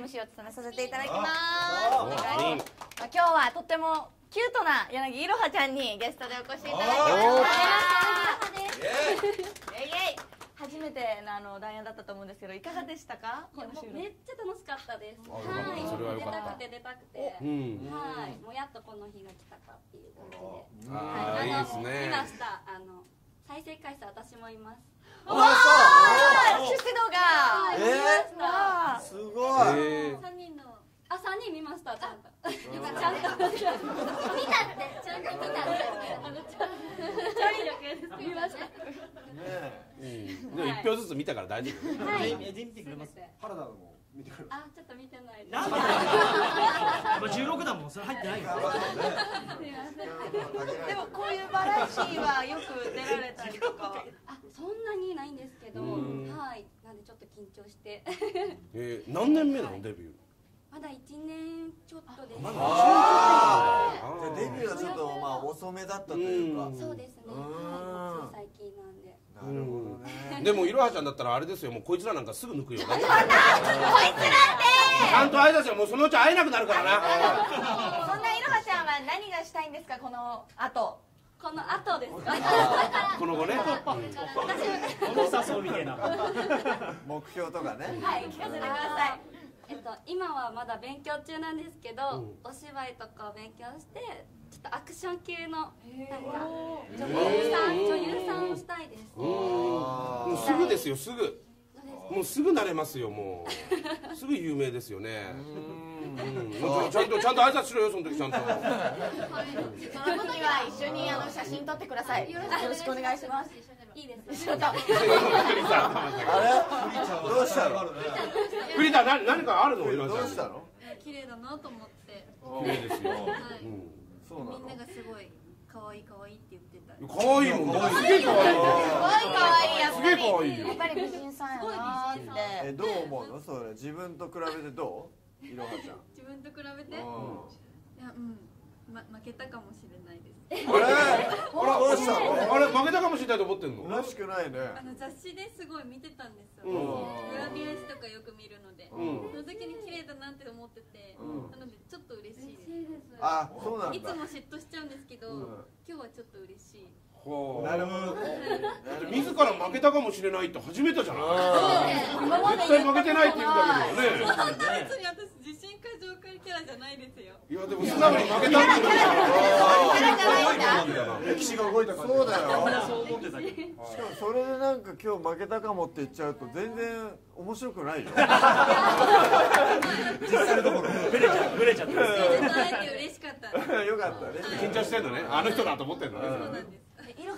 MC を務めさせていただきますお願いしまあ今日はとってもキュートな柳いろはちゃんにゲストでお越しいただきましたイエイイエイ初めてのあのダイアンだったと思うんですけどいかがでしたか？めっちゃ楽しかったです。はい、出たたくて出たくて。うんはい、もうやっとこの日が来たかっていう感じで。あはい、ーいいです見ねました。あの再生回数私もいます。わあ出世動画はい、見ました。すごいえー三人の。あ、三人見ました。ちゃんと。ちゃんと。見たって。ちゃんと見たって。あの、ちゃん。見ました。うんでも一票ずつ見たから大丈夫。はい。全員見てくれます原田も見てくれまあ、ちょっと見てない。です。なんでまあ16だもん。それ入ってないからすいません。でもこういうバラエティーはよく出られたりとかあ、そんなにないんですけど、うん。はい、なんでちょっと緊張して。えー何年目なの？デビュー。まだ一年ちょっとです。ああー。じゃあデビューはちょっとまあ遅めだったというか。うんそうですね。はい、最近なんで。なるほどね。でもいろはちゃんだったらあれですよ。もうこいつらなんかすぐ抜くよ。こいつらって。ちゃんと挨拶よもうそのうち会えなくなるからな。そんないろはちゃんは何がしたいんですか？この後。この後ですか？この後。ね。この誘うみたいな目標とかね。はい聞かせてくださいえっと今はまだ勉強中なんですけど、うんお芝居とかを勉強して、ちょっとアクション系のなんか女ー。優さん女優さんをしたいです。うん。もうすぐですよすぐ。もうすぐなれますよもう。すぐ有名ですよね。うん。ちゃんとちゃんと挨拶しろよその時ちゃんと。その時は一緒にあの写真撮ってください。よろしくお願いします。いいですちょっと。あれ？どうしたの？フリーダ何何かあるの？どうしたの？綺麗だなと思って。綺麗ですよ、はい。うんそうなの？みんながすごい可愛い可愛いって言ってた。可愛いもんね。すげえ可愛い。すごい可愛いやっすげえぱり可愛いよ。やっぱり美人さんやなーって。えどう思うの？それ。自分と比べてどう？いろはちゃん。自分と比べて？いやうんうん、ま、負けたかもしれないです。あれ？どうしたのあれ負けたかもしれないと思ってんの？らしくないね。あの雑誌ですごい見てたんですよ、うん。グラビア誌とかよく見るので、うん。その時に綺麗だなって思ってて、うん。なのでちょっと嬉しいです。あそうなんだ。いつも嫉妬しちゃうんですけど、うん。今日はちょっと嬉しいほう。なるほど。自ら負けたかもしれないって初めてじゃない？今まで絶対負けてないって言うんだけどね。そんな別に私自信過剰キャラじゃないですよ。いやでも素直に負けたって言うんだから歴史が動いた感じそうだよ。そう思ってたけどしかもそれでなんか今日負けたかもって言っちゃうと全然面白くないよ。実際のところブレちゃうブレちゃって。嬉しかった。よかったね。緊張してんのね。あの人だと思ってんのね。そうなんです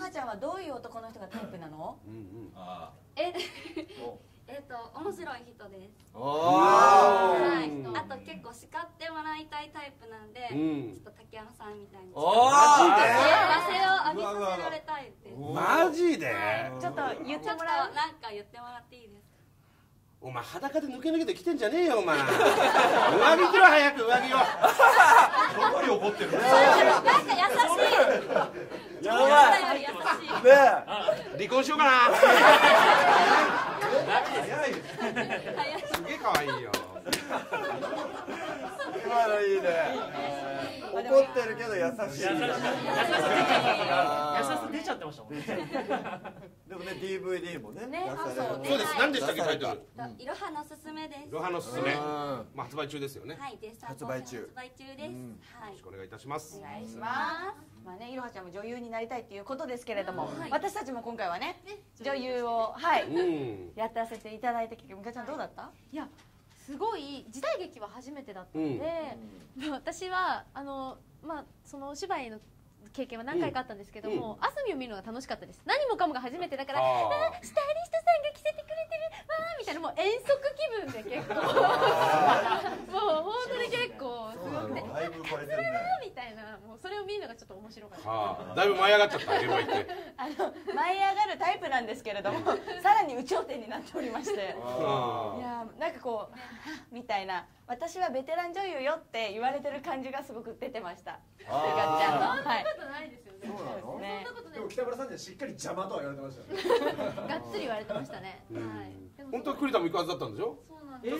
いろはちゃんはどういう男の人がタイプなの？うんうん。え、えっと面白い人です。おはい。うん。あと結構叱ってもらいたいタイプなんで、うん。ちょっと竹山さんみたいに。お幸マせを浴びさせられたいです。マジで？ちょっと言ってもらう？なんか言ってもらっていいですか？お前裸で抜け抜けて来てんじゃねえよお前。上着着ろ早く上着を。どこに怒ってる。のなんか優しい。や。ばい。ね離婚しようかな。早いすげえ可愛いよ今のいいね怒ってるけど優しい優しさ優しさ出ちゃってましたもんねでもね DVD もねねそうねそうです何でしたっけタイトルいろはのすすめです。ロハのすすめまあ発売中ですよねはい、絶賛発売中発売中です。はいろしく。お願いいたしますお願いします。まあね、いろはちゃんも女優になりたいっていうことですけれども、はい私たちも今回はね、女優をはい、うんやってさせていただいて、結局みかちゃんどうだった？いやすごい時代劇は初めてだったので、私はあのまあそのお芝居の経験は何回かあったんですけども、あすみを見るのが楽しかったです。何もかもが初めてだからあ。ーあースタイリストさんが着せてくれてるわーみたいなもう遠足気分で結構。もう本当に結構すごくてだいぶ超えてるねみたいなもうそれを見るのがちょっと面白かった。はあ。だいぶ舞い上がっちゃった現場行って。あの舞い上がるタイプなんですけれども、頂天になっておりまして。あいやーなんかこう みたいな。私はベテラン女優よって言われてる感じがすごく出てました。みかちゃんのはいことないですよねそうなの？ねそんなことないでも北村さんにはしっかり邪魔とは言われてました。がっつり言われてましたね、本当は栗田も行くはずだったんでしょ？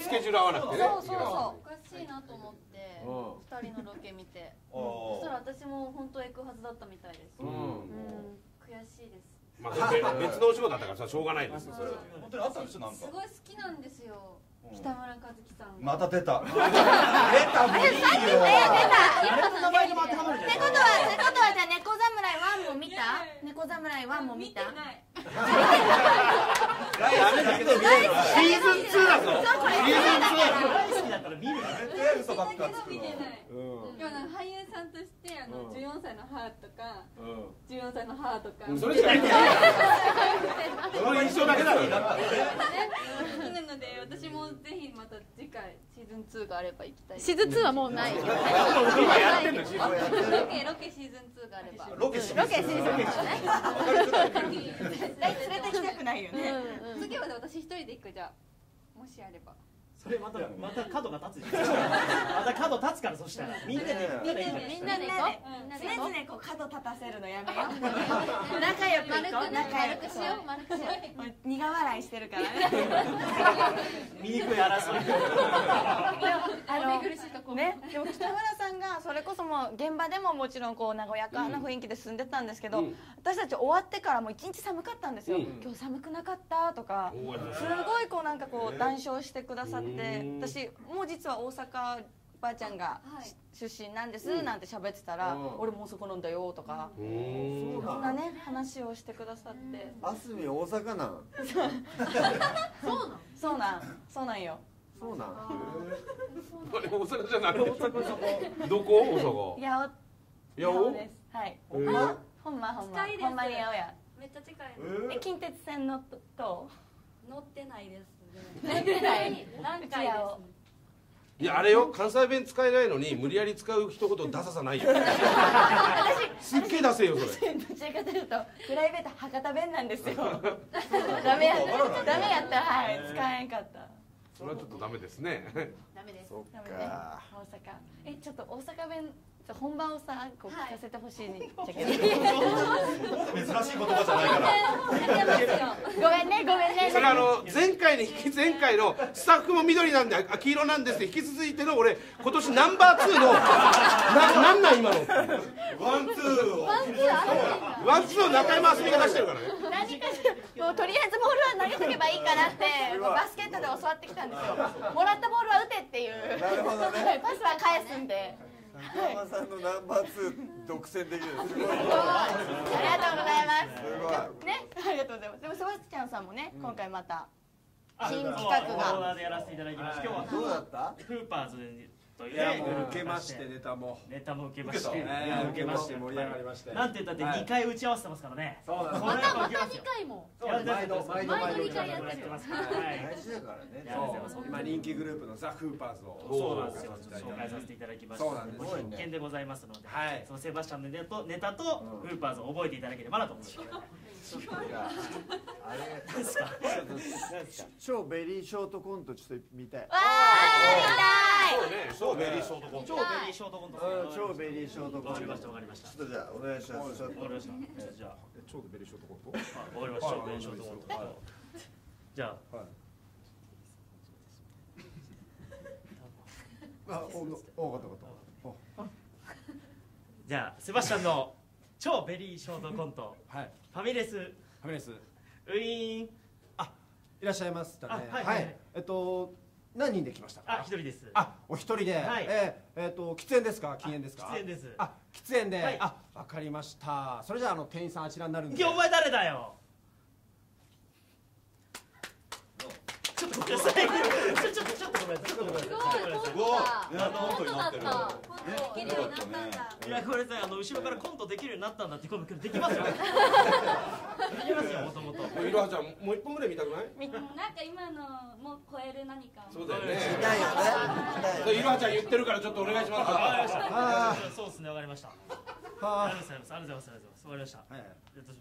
スケジュール合わなくてね。そうそうそう。おかしいなと思ってう二人のロケ見て。そしたら私も本当は行くはずだったみたいです。悔しいですまあべ別のお仕事だったからさしょうがないですよそれは。本当にあったんでしょなんか。すごい好きなんですようん。北村和樹さんが。また出た。出たもういいよ。誰の名前でも当てはまるじゃないってことはってことはじゃあ猫侍ワンも見た？猫侍ワンも見た？ない。ダメだけど見えるわシーズン2だぞそうこれシーズン大好きだったら。見るよ絶対嘘ばっかつくわ見てない。うん。でもなんか俳優さんとしてあのうん14歳の母とかうん。14歳の母とか。2それしか言ってない。その印象だけだろ好きなので私もぜひまた次回シーズン2があれば行きたい。シーズン2はもうない。今やってんの？ロケロケシーズン2があれば。ロケしロケシーズン。2ね絶対連れてきたくないよね。うんうん次は私一人で行くじゃあ。もしあればそれまたまた角が立つじゃん。また角立つからそしたら。みんなでみんなでみんなで行こう。常々こう角立たせるのやめよう。仲良く行こう。仲良く丸くしよう。丸くしよう。苦笑いしてるからね。醜い。争いあの見苦しいとこ。ね、でも北村さんがそれこそもう現場でももちろんこう和やかな雰囲気で住んでたんですけど、うん。私たち終わってからも一日寒かったんですよ、うん。今日寒くなかったとかすごいこうなんかこう談笑してくださってうん私もう実は大阪ばあちゃんがはい。出身なんですなんて喋ってたら、うん。俺もうそこなんだよとか、うーん。そんなね話をしてくださって、あすみ大阪なん？そう。なんそうなんよ。そうなん？あれ大阪じゃない。大阪どこ？大阪。八八尾？尾です。はい。えーほんまほんま。ほんまに八尾や。めっちゃ近い。え近鉄線のとと乗ってないです何回です？いやあれよ関西弁使えないのに無理やり使う一言ダサさないよ。すっげえ出せよそれ。どちらかというとプライベート博多弁なんですよ。ダメやダメやった。らはい使えんかった。それはちょっとダメですね。ダメです。そっか。大阪。えちょっと大阪弁本番をさこう聞かせてほしいんじゃけど、珍しい言葉じゃないから。ごめんねごめんねそれあの前回に引き前回のスタッフも緑なんであ黄色なんですって引き続いての俺今年ナンバー2のななんなん今のワンツーをワワンツーの中山あすみが出してるからね何かもうとりあえずボールは投げとけばいいかなってバスケットで教わってきたんですよもらったボールは打てっていうなるほどねパスは返すんで中山さんのナンバー2独占できる。すごい。すごい。ありがとうございます。すごい。ね、ありがとうございます。でもセバスチャンさんもね、今回またあ新企画オーが。ナーでやらせていただきました。今日はどうだった？フーパーズといういやもうグループ受けましてネタも。ネタも受けまして。受けたいや受けまして盛り上がりましてなんて言ったってはい。2回打ち合わせてますからね。そうなんまたまた2受けますよ回も毎度毎度毎度毎度二回やってますから。はい。大事だからねそう。今人気グループのザ・フーパーズをそうなんですよ。紹介させていただきましたそうなんですも必見でございますので、はい。そのセバスチャンのネタとネタとフーパーズを覚えていただければなと思います。あれ何ですか。超ベリーショートコントちょっと見たい。わあ、そうねそうベリーショートコント超ベリーショートコント。うん超ベリーショートコント。わかりましたわかりました。ちょっとじゃあお願いします。わかりました。じゃあちょうどベリーショートコント。あわかりました。超ベリーショートコント。じゃあ。はいあおお分かった分かった。じゃあセバスチャンの超ベリーショートコント。はい。ファミレス。ファミレスウィーンいらっしゃいましたね。あはいはい。はい。えっと何人で来ましたか？あ一人です。あお一人で、はい。えーえーと喫煙ですか？禁煙ですか？喫煙です。あ喫煙で、はい。あわかりました。それじゃああの店員さんあちらになるんで。今日お前誰だよ。ちょっとごめんなさい。ちょちょっとちょっとごめんなさい。ちょっとごめんなさい。ごめんなさい。すごい。ねコントになってるコントできるようになったんだいやこれさあの後ろからコントできるようになったんだって今度できますよ。できますよもともと。いろはちゃんもう一本ぐらい見たくない？なんか今のも超える何か。をそうだよね。見たいよね。いろはちゃん言ってるからちょっとお願いします。わかりましたあ。そうですねわかりました。はありがとうございますありがとうございますありがとうございますわかりました。はいはいじゃあどうし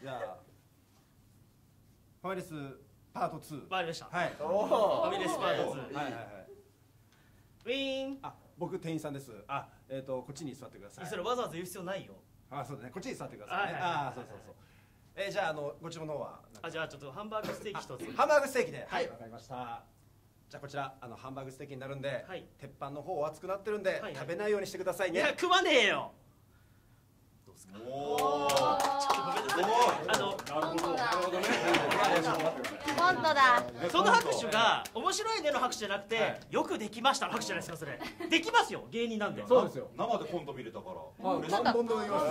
じゃあじゃあファミレスパート2わかりました。フはい。ァミレスパート2。はいはいはい。ウィーン。あ僕店員さんです。あえっ、とこっちに座ってください。それわざわざ言う必要ないよ。あそうだね。こっちに座ってくださいね、はいはいはい。あそうそうそうえーじゃああのご注文の方はあじゃあちょっとハンバーグステーキ一つ。ハンバーグステーキで。ははい。いわかりました。じゃあこちらあのハンバーグステーキになるんで、はい。鉄板の方熱くなってるんで、はいはい。食べないようにしてくださいね。いや食わねえよ。おおちょっとごめんなさい。あの本当だ。その拍手が面白いねの拍手じゃなくて、よくできましたの拍手じゃないですかそれ。できますよ芸人なんで。そうですよ。生でコント見れたから。嬉しい何本でも言います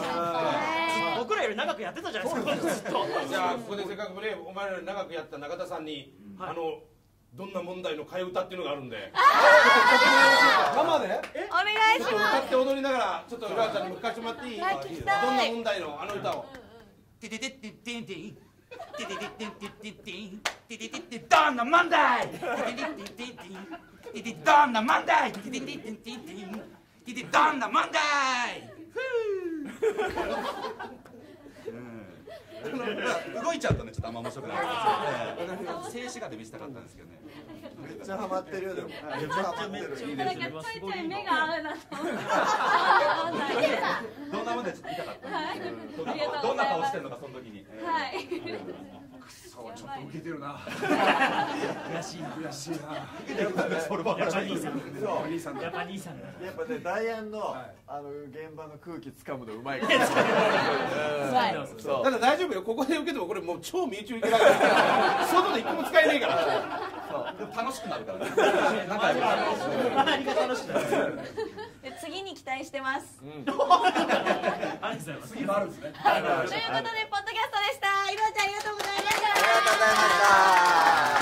僕らより長くやってたじゃないですかずっと。じゃあここでせっかくねお前らより長くやった中田さんに、はいあのどんな問題の替え歌っていうのがあるんで。生で？お願いしちょっと歌って踊りながらちょっと浦和ちゃんにも聞かせてもらっていい？どんな問題のあの歌を。テテテテテンテンテテテテテテテンテテテテどんな問題テテテテテテンテテどんな問題テテテテテテンテテどんな問題動いちゃうとねちょっとあんま面白くないです静止画で見せたかったんですけどねめっちゃハマってるよでもめっちゃハマってるなんかちょいちょい目が合うなと思ってどんなもんでちょっと見たかったどんな顔してんのかその時にはいそうちょっと受けてるな。悔しいな。悔しいな。それはやっぱ兄さんそうお兄さんやっぱ兄さんだやっぱねダイアンのあの現場の空気つかむのうまいかう。まいらそう。ただ大丈夫よ。ここで受けてもこれもう 超身内受けだから外で一個も使えねえから。楽しくなるからね。周りが楽しくなるで次に期待してます。次もあるんですね。ということでポッドキャストでした。いろはちゃんありがとうございました。ありがとうございました。